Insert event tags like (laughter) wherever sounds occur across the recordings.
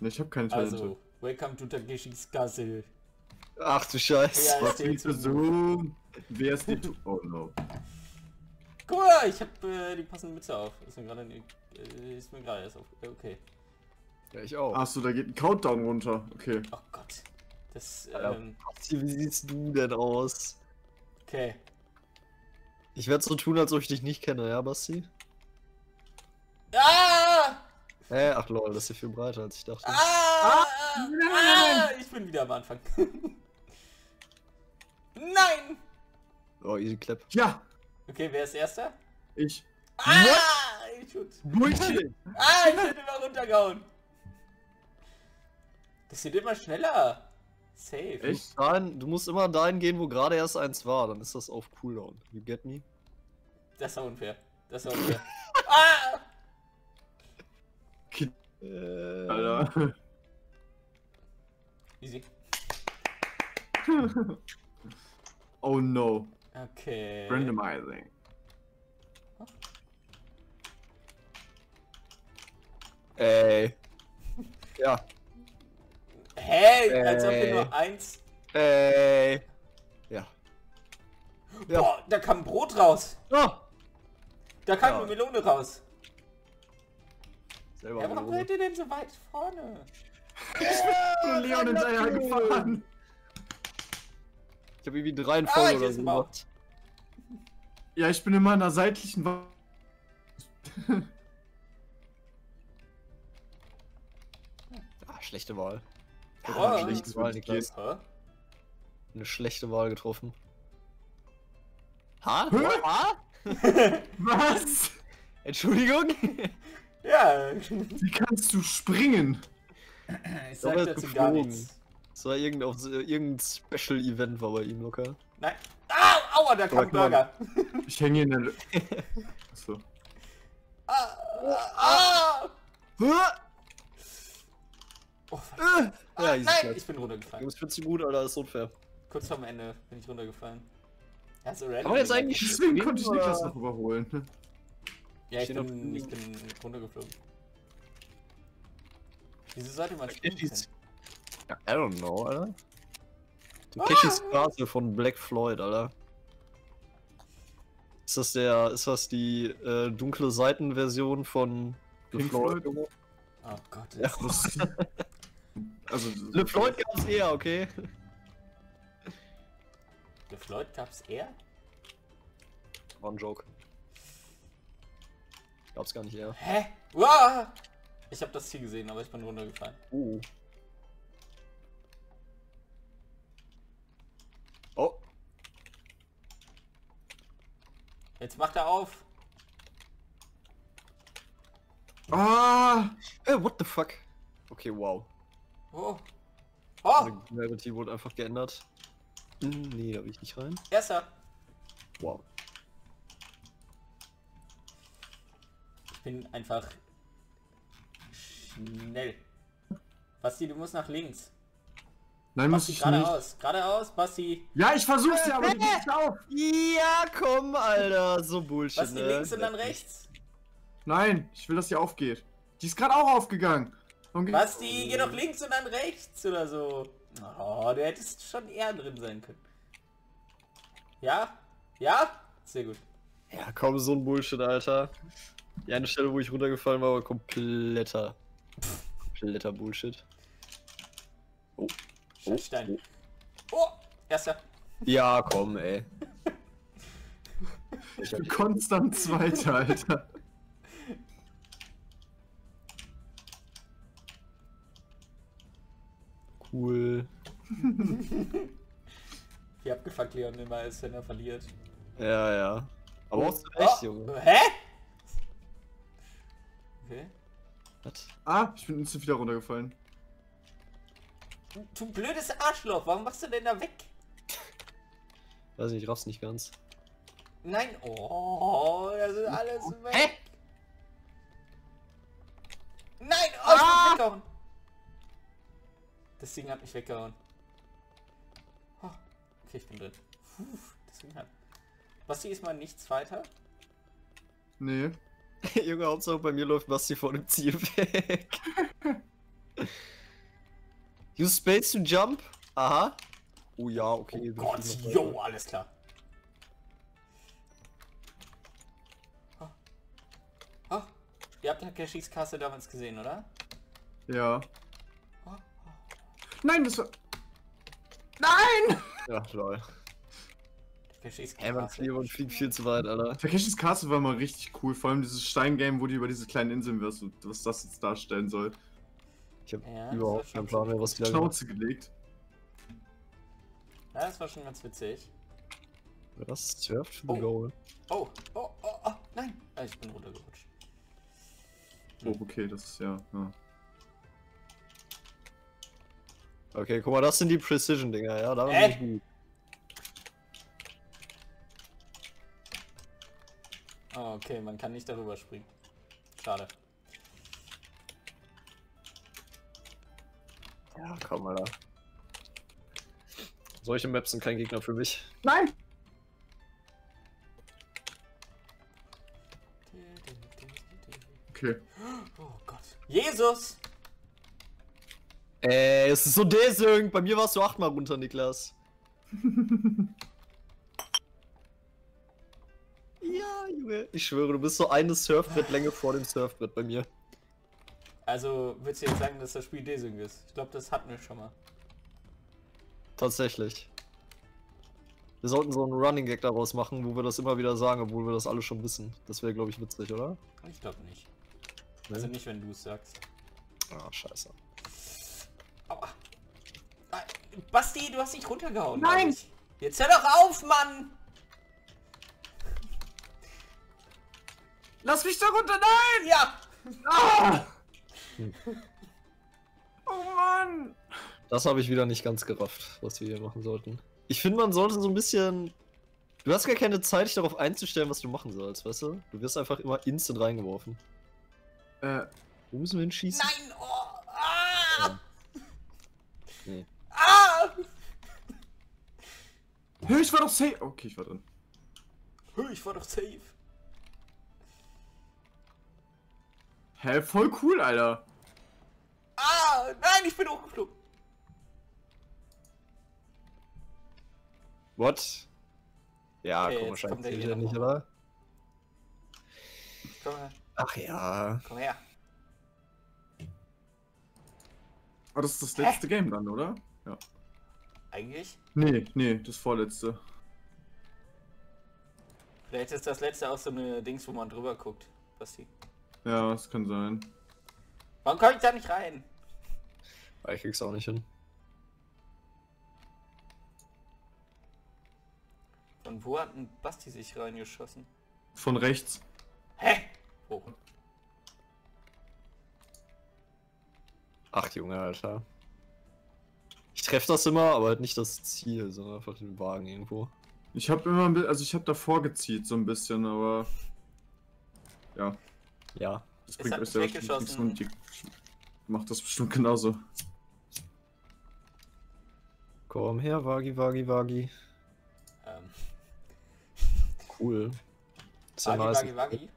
Ne, ich habe keine Talente. Also, welcome to Takeshis Castle. Ach du Scheiße. Ja, Was steht die zu- Person? Wer ist die... (laughs) Oh no. Guck mal, ich hab äh, die passende Mütze auf. Ist mir gerade äh, ist mir gerade erst auf. Okay. Ja, ich auch. Achso, da geht ein Countdown runter. Okay. Oh Gott. Das, ähm, Basti, wie siehst du denn aus? okay. Ich werde so tun, als ob ich dich nicht kenne, ja, Basti? Ah! Hä? Ach lol, das ist ja viel breiter, als ich dachte. Ah! ah! Ich bin wieder am Anfang. (laughs) Nein! Oh, easy clap. Ja, Okay, wer ist erster? ich. Ah! Ich tut. Bullshit! Ah, ich bin immer runtergehauen. Das geht immer schneller. Safe. Echt? Dahin, du musst immer dahin gehen, wo gerade erst eins war, dann ist das auf Cooldown. You get me? Das war unfair. Das war unfair. (laughs) ah! Äh, Alter. (laughs) Easy. (laughs) Oh no. Okay. Randomizing. Ey. (laughs) Ja. Hey, als ob wir nur eins. Ey. Ja. Ja. Boah, da kam Brot raus. Oh! Da kam Ja. eine Melone raus. Selber Ja, warum seid ihr denn so weit vorne? (laughs) Und Leon ins Eier gefahren. Ich hab irgendwie drei in Ah, Folge ich oder so gemacht. Ja, ich bin immer in der seitlichen Wa (laughs) Ah, schlechte Wahl. Oh, eine schlechte das Wahl. Hä? Eine schlechte Wahl getroffen. Ha? Hä? Ha? (laughs) Was? Entschuldigung? Ja, Wie kannst du springen? ich sag dazu gar geflogen. nichts. Das war irgendein, auf, irgendein Special-Event war bei ihm locker. Nein. Au, aua, da kam Aber guck mal. Burger. Ich hänge in der Lu (laughs) Achso. Ah, ah, Ja, oh, verdammt. Ah, easy nein, ich bin runtergefallen. Jungs, findest du gut, Alter? Das ist unfair. Kurz vorm Ende bin ich runtergefallen. Ja, so random. Man jetzt eigentlich Deswegen konnte ich Niklas noch überholen. Ja, ich auf bin, ich bin runtergeflogen. Wieso sollte man? Ja, I don't know, Alter. Takeshis Castle von Black Floyd, Alter. Ist das der, ist das die äh, dunkle Seitenversion von Le Pink Floyd? Floyd? Oh Gott. Ja. Das, (laughs) also, (laughs) Le Floyd gab's eher, okay? Der Floyd gab's eher? War ein Joke. Gab's gar nicht eher. Hä? Wow! Ich habe das Ziel gesehen, aber ich bin runtergefallen. Oh. Oh. Jetzt macht er auf. Ah! Äh, what the fuck? Okay, wow. Oh. Oh, Meine Gravity wurde einfach geändert. Hm, Nee, da will ich nicht rein. erster. Wow. Bin einfach schnell. Basti, du musst nach links. Nein, muss Basti, ich nicht. geradeaus. Geradeaus, Basti. Ja, ich versuch's ja, aber du gibst auf. Ja, komm, Alter. So Bullshit, Basti, ne? links und dann rechts. Nein, ich will, dass die aufgeht. Die ist gerade auch aufgegangen. Geht- Basti, geh doch links und dann rechts oder so. Oh, du hättest schon eher drin sein können. Ja? Ja? Sehr gut. Ja, komm, so ein Bullshit, Alter. Die eine Stelle, wo ich runtergefallen war, war kompletter. Kompletter Bullshit. Oh. Stein. Oh, erster. Ja, komm, ey. Ich bin konstant Zweiter, Alter. Cool. Wie abgefuckt Leon immer ist, wenn er verliert. Ja, ja. Aber auch zu Recht, Oh, Junge. Hä? Okay. Was? Ah, ich bin instant wieder runtergefallen. Du, du blödes Arschloch, warum machst du denn da weg? Weiß nicht, ich raff's nicht ganz. Nein, oh, das ist alles weg. Hä? Nein, oh, ich bin weggehauen. Das Ding hat mich weggehauen. Oh, okay, ich bin drin. Puh, das Ding hat... Basti ist mal nichts weiter. Nee. (laughs) Junge, Hauptsache bei mir läuft Basti vor dem Ziel weg. (laughs) Use space to jump. Aha. Oh ja, okay. wir Gott, yo, alles klar. Ah. Ah, ihr habt Takeshis Kasse damals gesehen, oder? Ja. Ah, Nein, das war. Nein! Ja, lol. Takeshis Ey, man Kasse. fliegt, man fliegt viel zu weit, Alter. Takeshis Castle war mal richtig cool, vor allem dieses Steingame, wo die über diese kleinen Inseln wirst und was das jetzt darstellen soll. Ich hab Ja, das war überhaupt schon keinen Plan mehr, was die da Schnauze gelegt. Ja, das war schon ganz witzig. Was? Surft for the Oh. goal. Oh, oh, oh, oh, nein. Ah, ich bin runtergerutscht. Oh, okay, das ist ja. ja. Okay, guck mal, das sind die Precision-Dinger, ja? Da Äh? bin ich gut. Oh, okay, man kann nicht darüber springen. Schade. Ja, komm, Alter. Solche Maps sind kein Gegner für mich. Nein! Okay. Oh Gott. Jesus! Ey, es ist so desync. Bei mir warst du achtmal runter, Niklas. (laughs) Junge. Ich schwöre, du bist so eine Surfbrettlänge vor dem Surfbrett bei mir. Also, willst du jetzt sagen, dass das Spiel Desync ist? Ich glaube, das hatten wir schon mal. Tatsächlich. Wir sollten so einen Running Gag daraus machen, wo wir das immer wieder sagen, obwohl wir das alle schon wissen. Das wäre, glaube ich, witzig, oder? Ich glaube nicht. Nee? Also nicht, wenn du es sagst. Ah, scheiße. Aua. Ah, Basti, du hast dich runtergehauen. Nein! Jetzt hör doch auf, Mann! Lass mich da runter! Nein! Ja! Ah! Hm. Oh Mann! Das habe ich wieder nicht ganz gerafft, was wir hier machen sollten. Ich finde, man sollte so ein bisschen. Du hast gar keine Zeit, dich darauf einzustellen, was du machen sollst, weißt du? Du wirst einfach immer instant reingeworfen. Äh, Wo müssen wir hinschießen? Nein! Oh! Ah! Nee. Ah! hör, ich war doch safe. Okay, ich war drin. Hö, Ich war doch safe. Hä, voll cool, Alter. Ah! Nein, ich bin hochgeflogen. What? Ja, Okay, wahrscheinlich kommt der ja noch nicht, oder? Komm her. Ach ja. Komm her. Aber das ist das letzte Game dann, oder? Eigentlich? Nee, nee, das vorletzte. Vielleicht ist das letzte auch so eine Dings, wo man drüber guckt. Basti. Ja, das kann sein. Warum komme ich da nicht rein? Aber Ich krieg's auch nicht hin. Von wo hat ein Basti sich reingeschossen? Von rechts. Hä? Oh. Ach Junge, Alter. Ich treffe das immer, aber halt nicht das Ziel, sondern einfach den Wagen irgendwo. Ich habe immer ein bisschen, also ich habe davor gezielt so ein bisschen, aber ja, Ja. das bringt euch wahrscheinlich nichts und die macht das bestimmt genauso. Komm her, Wagi, Wagi, Wagi. Ähm. Cool. Wagi. Wagi, Wagi.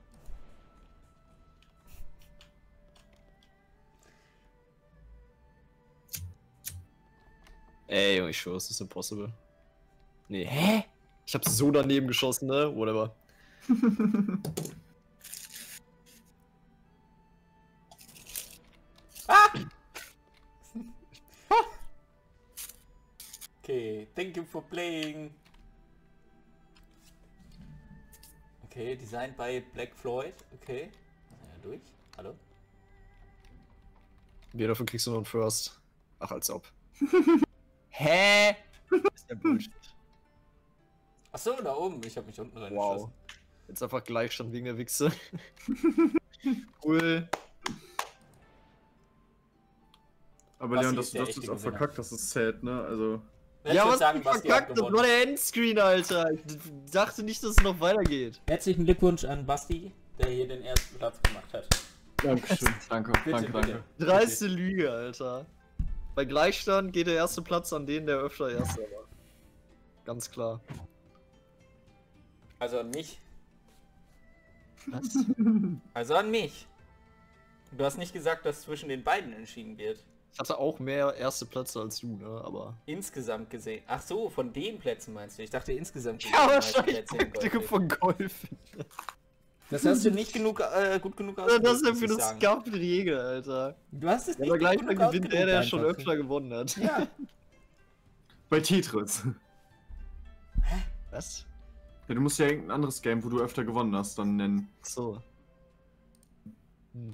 Ey, Junge, ich schwöre, es ist impossible. Nee, hä? Ich hab so daneben geschossen, ne? Whatever. (laughs) Ah! okay, thank you for playing. Okay, designed by Black Floyd. Okay. Ja, durch. Hallo? Wie dafür kriegst du noch einen First. Ach, als ob. (laughs) Hä? ist ja Bullshit. Achso, da oben. Ich habe mich unten reingeschossen. Wow. Jetzt einfach Gleichstand wegen der Wichse. (laughs) cool. Aber Basti Leon, dass du das jetzt auch verkackt, das ist sad, ne? Also. Ich ja, was sagen, verkackt? Das war der Endscreen, Alter. Ich dachte nicht, dass es noch weitergeht. Herzlichen Glückwunsch an Basti, der hier den ersten Platz gemacht hat. Dankeschön. (laughs) danke, Bitte, danke, bitte. danke. Dreiste Lüge, Alter. Bei Gleichstand geht der erste Platz an den, der öfter erster war. Ganz klar. Also an mich. Was? Also an mich. Du hast nicht gesagt, dass zwischen den beiden entschieden wird. Ich hatte auch mehr erste Plätze als du, ne? Aber. Insgesamt gesehen. Ach so, von den Plätzen meinst du? Ich dachte insgesamt gesehen. Ja, die wahrscheinlich Golf. von Golf. Das hast du nicht genug, äh, gut genug ausgedrückt, ist das denn muss für ich eine sagen. Scuff-Regel, Alter? Du hast es Ja, nicht aber gleich mal gewinnt der, der schon öfter gewonnen hat. Ja. (laughs) Bei Tetris. Was? Ja, du musst ja irgendein anderes Game, wo du öfter gewonnen hast, dann nennen. So. Hm.